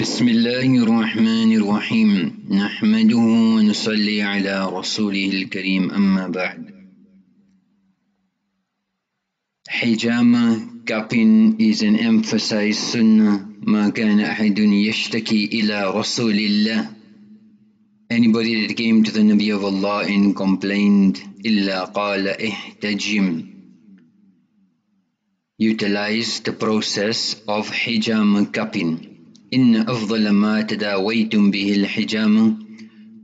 بسم الله الرحمن الرحيم نحمده ونصلي على رسوله الكريم أما بعد حجامة كابين is an emphasized sunnah ما كان أحد يشتكي إلى رسول الله Anybody that came to the Nabi of Allah and complained إلا قال احتجم Utilize the process of hijama cupping إن أفضل ما تداويتم به الحجامة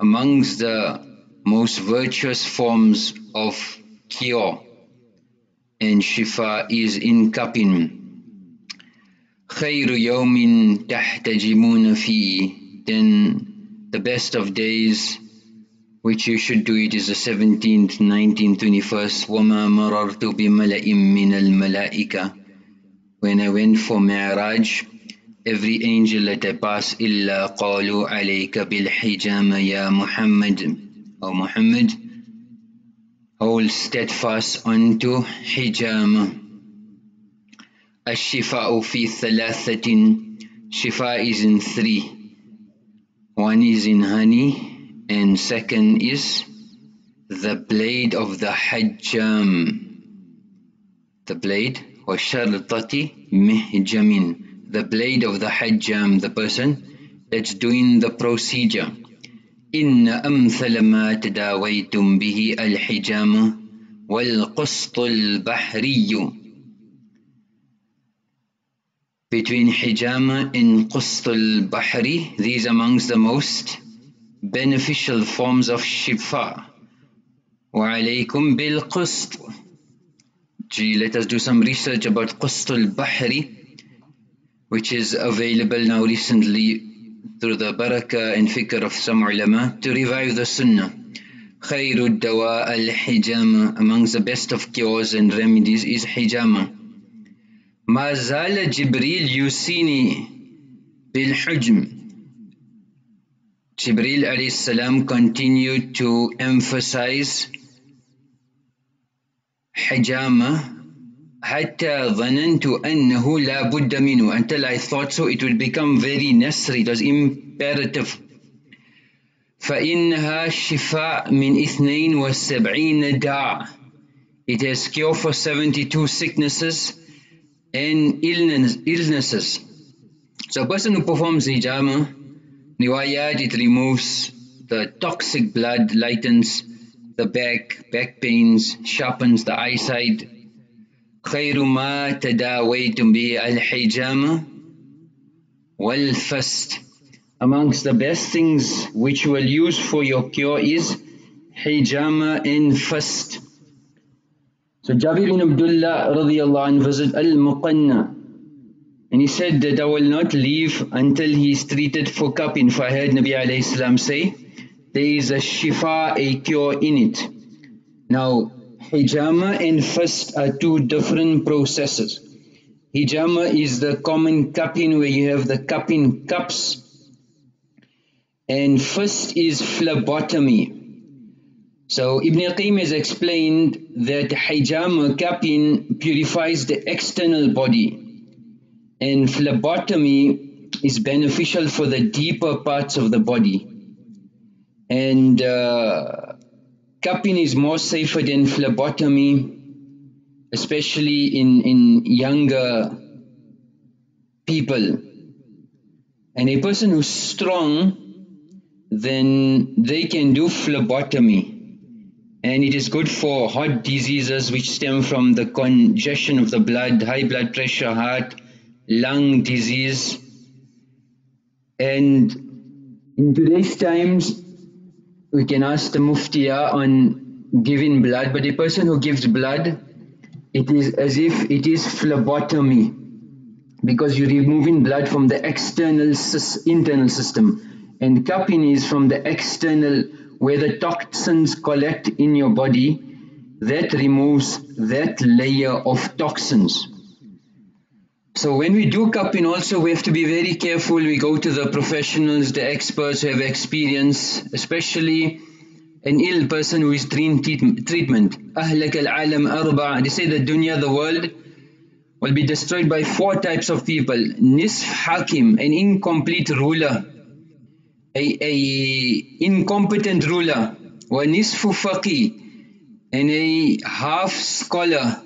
amongst the most virtuous forms of cure and shifa is in cupping خير يوم تحتجمون فيه then the best of days which you should do it is the 17th, 19th, 21st وما مررت بملأ من الملائكة when I went for Mi'raj every angel that I pass إلا قالوا عليك بالحجامة يا محمد أو محمد hold steadfast unto حجامة الشفاء في ثلاثة شفاء is in three one is in honey and second is the blade of the حجام the blade وشرطة مهجم the blade of the hajjam, the person that's doing the procedure. إن أمثل ما تداويتم به الحجام والقسط البحري Between hijama and qust al-bahri, these amongst the most beneficial forms of shifa. وعليكم بالقسط. Gee, let us do some research about qust al-bahri which is available now recently through the barakah and fikr of some ulama to revive the sunnah. خير الدواء الحجامة amongst the best of cures and remedies is hijama. ما زال جبريل يوصيني بالحجم Jibril alayhi salam continued to emphasize hijama حتى ظننت أنه لا بد منه until I thought so it would become very necessary it was imperative فإنها شفاء من اثنين وسبعين داء it has cure for 72 sicknesses and illness, illnesses so a person who performs hijama niwayat it removes the toxic blood lightens the back back pains sharpens the eyesight خير ما تداويتم به الحجامة والفست Amongst the best things which you will use for your cure is hijama and fasd. So Jabir ibn Abdullah radiallahu anh visited Al-Muqanna and he said that I will not leave until he is treated for cupping. For I heard Nabi alayhi salam say, there is a shifa, a cure in it. Now Hijama and fasd are two different processes. Hijama is the common cupping where you have the cupping cups and fasd is phlebotomy. So Ibn Qayyim has explained that hijama cupping purifies the external body and phlebotomy is beneficial for the deeper parts of the body. And uh, Cupping is more safer than phlebotomy, especially in, in younger people. And a person who's strong, then they can do phlebotomy. And it is good for heart diseases which stem from the congestion of the blood, high blood pressure, heart, lung disease. And in today's times, we can ask the muftiya on giving blood, but the person who gives blood, it is as if it is phlebotomy because you're removing blood from the external internal system and cupping is from the external where the toxins collect in your body that removes that layer of toxins. So when we do cupping also we have to be very careful. We go to the professionals, the experts who have experience, especially an ill person who is doing treatment. أهلك العالم أربع. They say the dunya, the world, will be destroyed by four types of people. Nisf Hakim, an incomplete ruler, a, a incompetent ruler. Wa Nisfu Faqih, and a half scholar.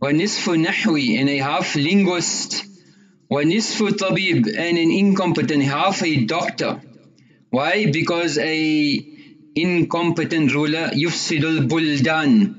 Wa Nisfu Nahwi, and a half linguist. Wa Nisfu Tabib, and an incompetent, half a doctor. Why? Because a incompetent ruler, yufsidul buldan,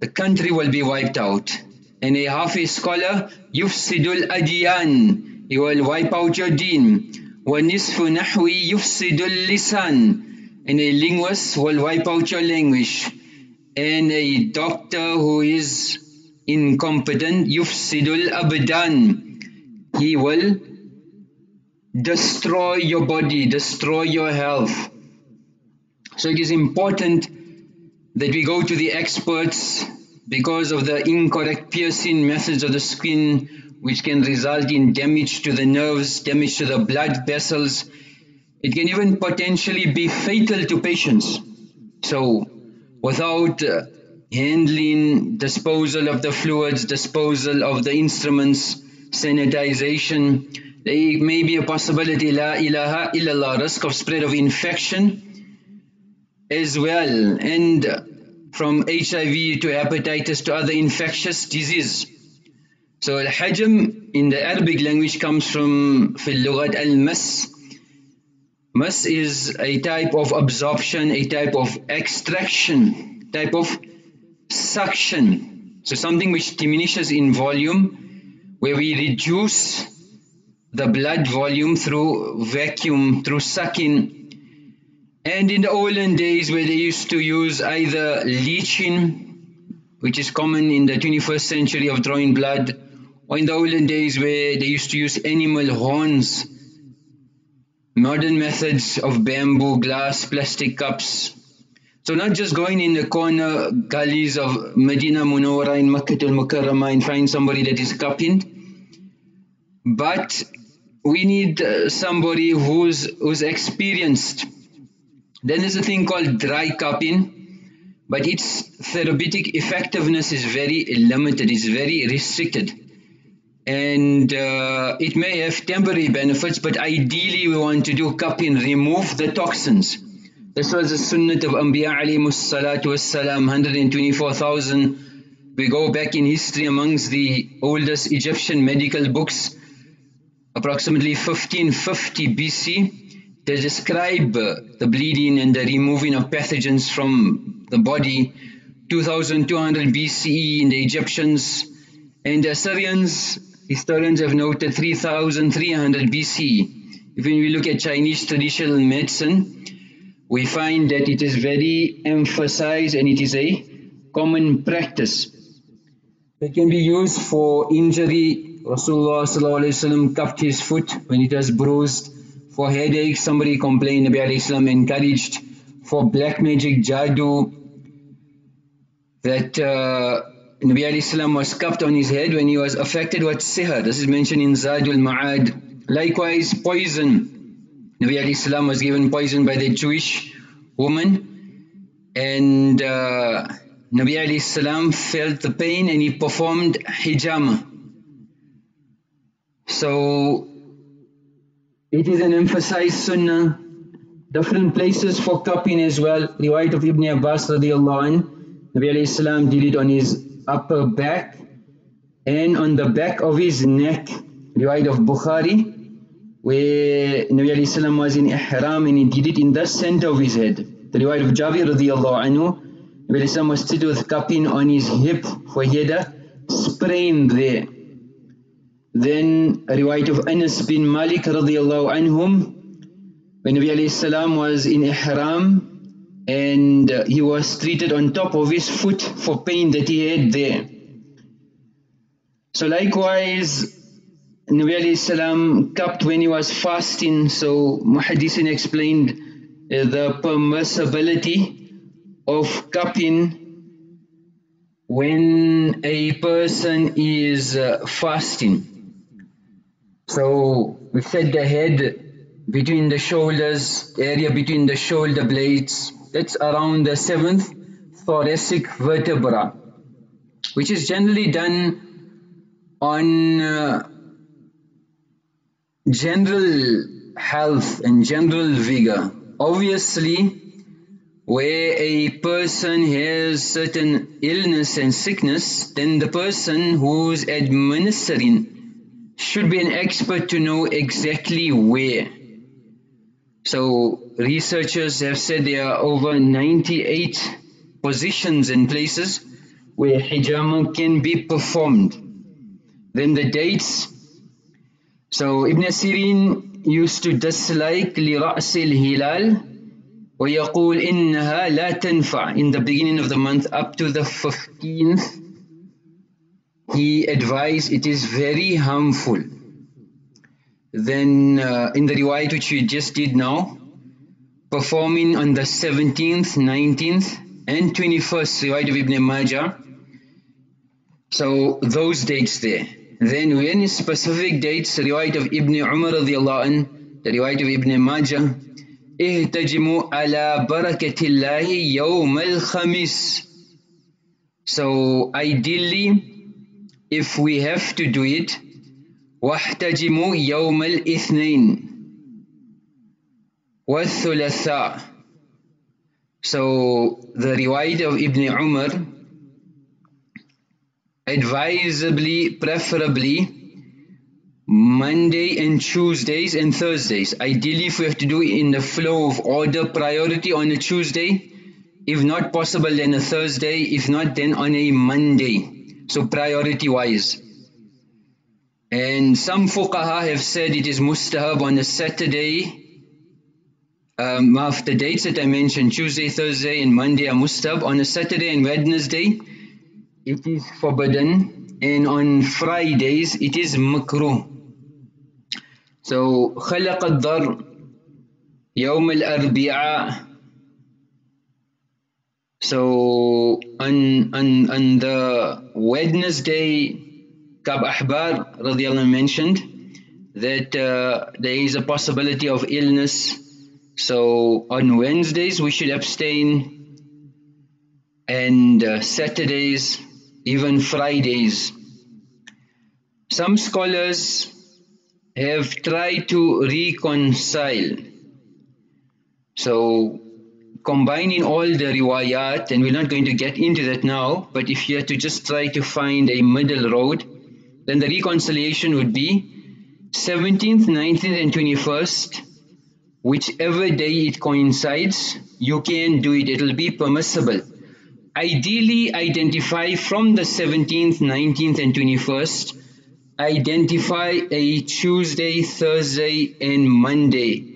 the country will be wiped out. And a Hafiz scholar, yufsidul adyan, he will wipe out your deen. وَنِصْفُ نَحْوِي يُفْسِدُ اللِّسَانِ And a linguist will wipe out your language. And a doctor who is incompetent yufsidul abdan. He will destroy your body destroy your health. So it is important that we go to the experts because of the incorrect piercing methods of the skin which can result in damage to the nerves damage to the blood vessels. It can even potentially be fatal to patients. So without uh, handling, disposal of the fluids, disposal of the instruments, sanitization. There may be a possibility, la ilaha illallah, risk of spread of infection as well, and from HIV to hepatitis to other infectious disease. So al-hajm in the Arabic language comes from fil al-mas. Mas is a type of absorption, a type of extraction, type of suction. So something which diminishes in volume, where we reduce the blood volume through vacuum, through sucking and in the olden days where they used to use either leeching, which is common in the 21st century of drawing blood, or in the olden days where they used to use animal horns, modern methods of bamboo, glass, plastic cups. So not just going in the corner gullies of Medina Munawwara in Makkah al-Mukarramah and find somebody that is cupping, but we need uh, somebody who's, who's experienced then there's a thing called dry cupping, but its therapeutic effectiveness is very limited, it's very restricted. And uh, it may have temporary benefits, but ideally we want to do cupping, remove the toxins. This was the sunnah of Anbiya alayhi salatu wassalam, 124,000. We go back in history amongst the oldest Egyptian medical books, approximately 1550 BC they describe the bleeding and the removing of pathogens from the body 2200 BCE in the Egyptians and the Assyrians historians have noted 3300 BCE If we look at Chinese traditional medicine we find that it is very emphasized and it is a common practice it can be used for injury Rasulullah cupped his foot when it was bruised for headache, somebody complained, alayhi salam encouraged. For black magic, jadoo, that uh, Nabi salam was cupped on his head when he was affected with sihr. This is mentioned in Zadul Ma'ad. Likewise, poison. Nabi alayhi salam was given poison by the Jewish woman. And uh, Nabi alayhi salam felt the pain and he performed hijama. So it is an emphasized sunnah. Different places for cupping as well. The Riwayat of Ibn Abbas radiallahu anh. Nabi alayhi salam did it on his upper back and on the back of his neck. The Riwayat of Bukhari where Nabi was in ihram and he did it in the center of his head. The riwayat of Jabir radiallahu anhu. Nabi was sitting with cupping on his hip for he had a sprain there. Then a riwayat of Anas bin Malik radiallahu anhum when Nabi was in ihram and he was treated on top of his foot for pain that he had there. So likewise Nabi salam cupped when he was fasting so Muhaddisin explained uh, the permissibility of cupping when a person is uh, fasting. So we set the head between the shoulders, area between the shoulder blades, that's around the seventh thoracic vertebra, which is generally done on uh, general health and general vigor. Obviously, where a person has certain illness and sickness, then the person who's administering should be an expert to know exactly where. So researchers have said there are over 98 positions and places where hijama can be performed. Then the dates. So Ibn Sirin used to dislike لرأس الهلال ويقول إنها لا تنفع in the beginning of the month up to the 15th he advised it is very harmful then uh, in the riwayat which we just did now performing on the 17th 19th and 21st riwayat of Ibn Majah so those dates there Then when specific dates riwayat of Ibn Umar radiallahu anh, the riwayat of Ibn Majah اهتجموا على بركة الله يوم الخميس So ideally if we have to do it واحتجموا يوم الاثنين والثلاثاء So the riwayat of Ibn Umar advisably, preferably Monday and Tuesdays and Thursdays. Ideally, if we have to do it in the flow of order, priority on a Tuesday. If not possible, then a Thursday. If not, then on a Monday. So priority wise. And some fuqaha have said it is mustahab on a Saturday. Um, after dates that I mentioned, Tuesday, Thursday and Monday are mustahab. On a Saturday and Wednesday, it is forbidden. And on Fridays, it is makruh. So خلق الضر يوم الأربعاء So on, on, on the Wednesday Kab Ahbar radiallahu mentioned that uh, there is a possibility of illness so on Wednesdays we should abstain and uh, Saturdays even Fridays some scholars have tried to reconcile. So combining all the riwayat and we're not going to get into that now but if you had to just try to find a middle road then the reconciliation would be 17th, 19th and 21st whichever day it coincides you can do it, it'll be permissible. Ideally identify from the 17th, 19th and 21st identify a Tuesday, Thursday and Monday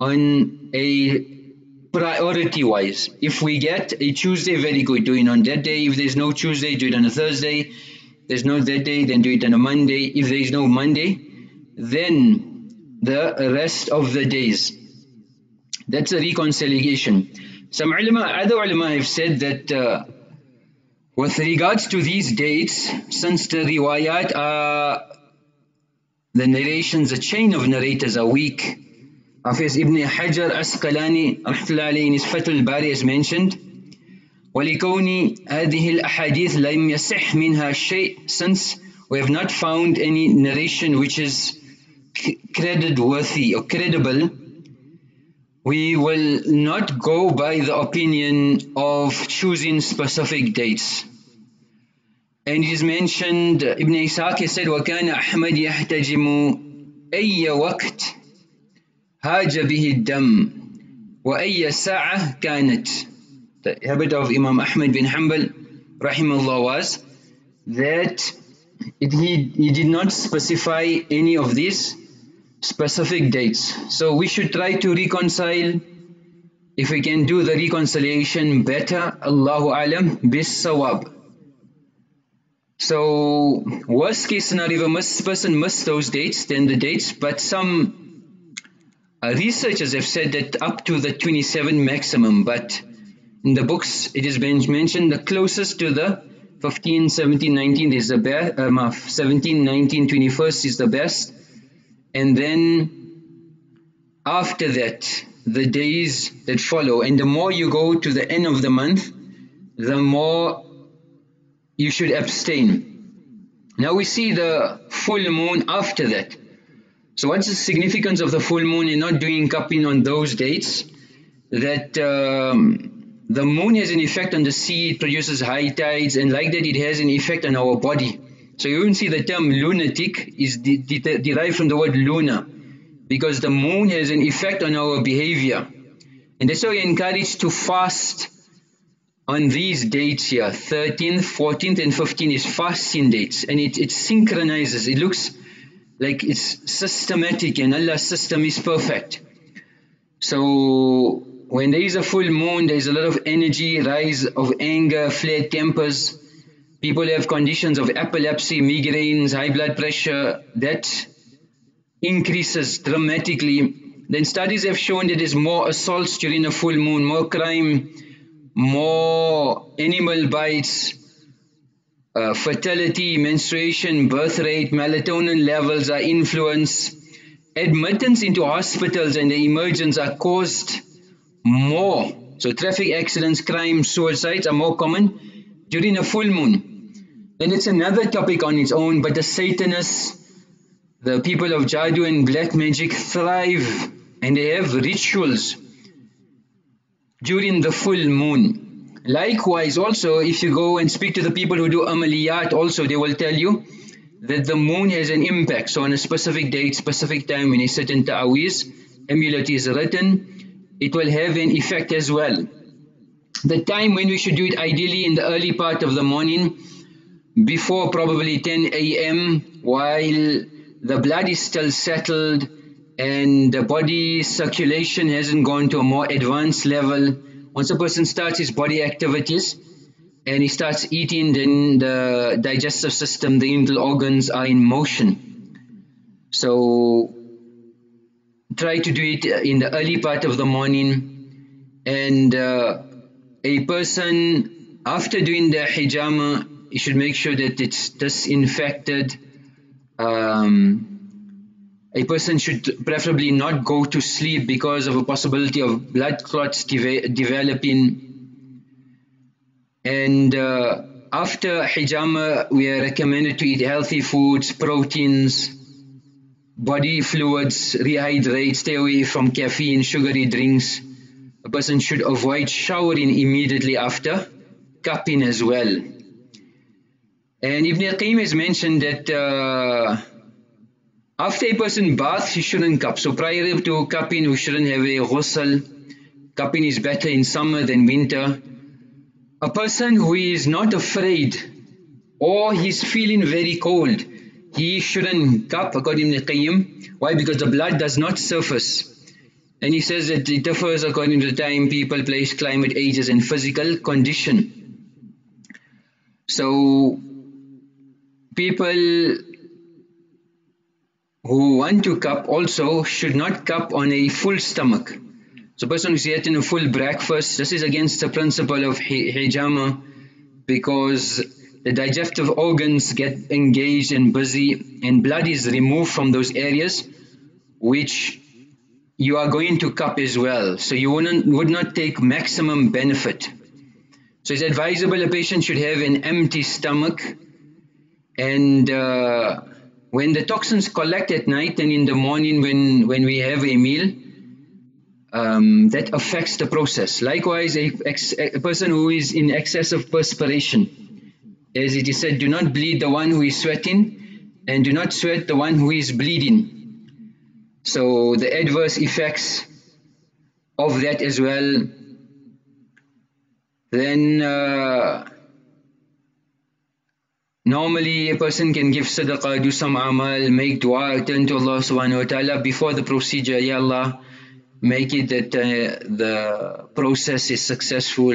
on a priority wise. If we get a Tuesday, very good, do it on that day. If there's no Tuesday, do it on a Thursday. There's no that day, then do it on a Monday. If there is no Monday, then the rest of the days. That's a reconciliation. Some ulama, other ulama have said that uh, with regards to these dates, since the riwayat are the narrations, the chain of narrators are weak, Hafiz ibn Hajar Asqalani in his Fathul Bari has mentioned, ولكون هذه الأحاديث لم يصح منها شيء since we have not found any narration which is credit-worthy or credible we will not go by the opinion of choosing specific dates. And it is mentioned, Ibn Ishaq said, وَكَانَ أَحْمَدْ يَحْتَجِمُ أَيَّ وَقْتٍ هاج به الدم وأي ساعة كانت The habit of Imam Ahmad bin Hanbal rahimahullah was that it, he, he did not specify any of these specific dates. So we should try to reconcile if we can do the reconciliation better, Allahu Alam, bis sawab. So worst case scenario, if a person missed those dates, then the dates, but some uh, researchers have said that up to the 27 maximum, but in the books it has been mentioned the closest to the 15, 17, 19 is the best, um, 17, 19, 21st is the best and then after that the days that follow and the more you go to the end of the month the more you should abstain Now we see the full moon after that. So what's the significance of the full moon and not doing cupping on those dates? That um, the moon has an effect on the sea, it produces high tides and like that it has an effect on our body. So you even see the term lunatic is de de derived from the word luna because the moon has an effect on our behavior. And that's why we encourage to fast on these dates here, 13th, 14th and 15th is fasting dates and it, it synchronizes, it looks like it's systematic and Allah's system is perfect. So when there is a full moon, there is a lot of energy, rise of anger, flare tempers. People have conditions of epilepsy, migraines, high blood pressure. That increases dramatically. Then studies have shown that there's more assaults during a full moon, more crime, more animal bites, uh, fertility, menstruation, birth rate, melatonin levels are influenced. Admittance into hospitals and the emergence are caused more. So traffic accidents, crime, suicides are more common during a full moon. Then it's another topic on its own, but the Satanists, the people of Jadoo and black magic thrive and they have rituals during the full moon. Likewise also if you go and speak to the people who do amaliyat also they will tell you that the moon has an impact. So on a specific date, specific time when a certain ta'awiz, amulet is written, it will have an effect as well. The time when we should do it ideally in the early part of the morning before probably 10 a.m. while the blood is still settled and the body circulation hasn't gone to a more advanced level. Once a person starts his body activities and he starts eating, then the digestive system, the internal organs are in motion. So try to do it in the early part of the morning and uh, a person after doing the hijama, you should make sure that it's disinfected. Um, a person should preferably not go to sleep because of a possibility of blood clots de developing. And uh, after hijama we are recommended to eat healthy foods proteins body fluids rehydrate stay away from caffeine sugary drinks. A person should avoid showering immediately after cupping as well and Ibn al-Qayyim has mentioned that uh, after a person baths, he shouldn't cup. So prior to cupping, we shouldn't have a ghusl. Cupping is better in summer than winter. A person who is not afraid or he's feeling very cold, he shouldn't cup according to Qayyim. Why? Because the blood does not surface. And he says that it differs according to the time, people, place, climate, ages and physical condition. So people who want to cup also should not cup on a full stomach. So person who's eating a full breakfast, this is against the principle of hijama because the digestive organs get engaged and busy and blood is removed from those areas which you are going to cup as well. So you wouldn't, would not take maximum benefit. So it's advisable a patient should have an empty stomach and uh, when the toxins collect at night and in the morning when, when we have a meal, um, that affects the process. Likewise, a, a, person who is in excess of perspiration, as it is said, do not bleed the one who is sweating and do not sweat the one who is bleeding. So the adverse effects of that as well. Then uh, Normally a person can give sadaqah, do some amal, make dua, turn to Allah subhanahu wa ta'ala before the procedure, Ya Allah, make it that uh, the process is successful,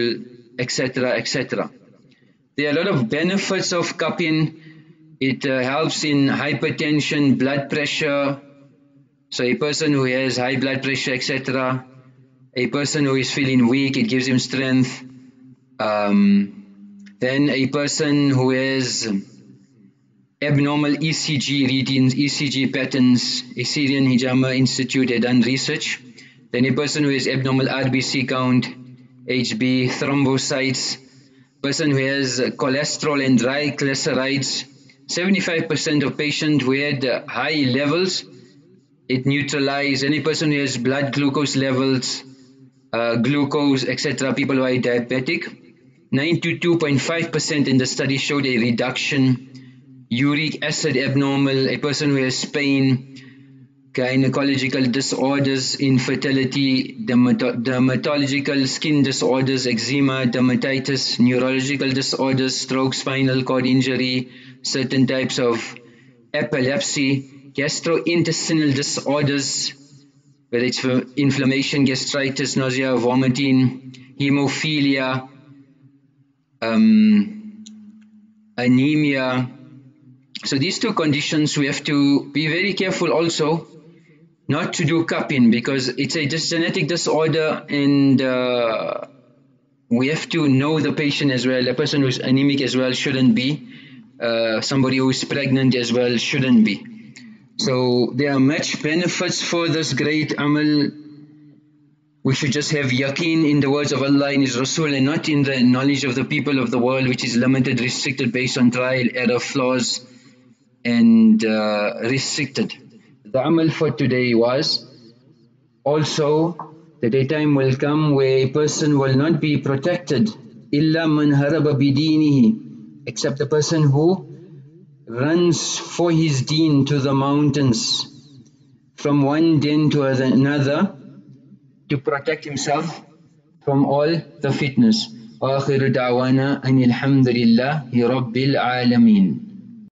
etc, etc. There are a lot of benefits of cupping. It uh, helps in hypertension, blood pressure. So a person who has high blood pressure, etc. A person who is feeling weak, it gives him strength. Um, then a person who has abnormal ECG readings, ECG patterns, a Syrian Hijama Institute had done research. Then a person who has abnormal RBC count, HB, thrombocytes, person who has cholesterol and triglycerides, 75% of patients who had high levels, it neutralized any person who has blood glucose levels, uh, glucose, etc., people who are diabetic. 92.5% in the study showed a reduction. Uric acid abnormal, a person who has pain, gynecological disorders, infertility, dermatological skin disorders, eczema, dermatitis, neurological disorders, stroke, spinal cord injury, certain types of epilepsy, gastrointestinal disorders, whether it's inflammation, gastritis, nausea, vomiting, hemophilia, um, anemia. So these two conditions we have to be very careful also not to do cupping because it's a genetic disorder and uh, we have to know the patient as well. A person who's anemic as well shouldn't be. Uh, somebody who's pregnant as well shouldn't be. So there are much benefits for this great amal. We should just have yaqeen in the words of Allah and His Rasul and not in the knowledge of the people of the world which is limited, restricted based on trial, error, flaws and uh, restricted. The amal for today was also the daytime will come where a person will not be protected illa man haraba bidinihi except the person who runs for his deen to the mountains from one den to another to protect himself from all the fitness. آخر دعوانا أن الحمد لله رب العالمين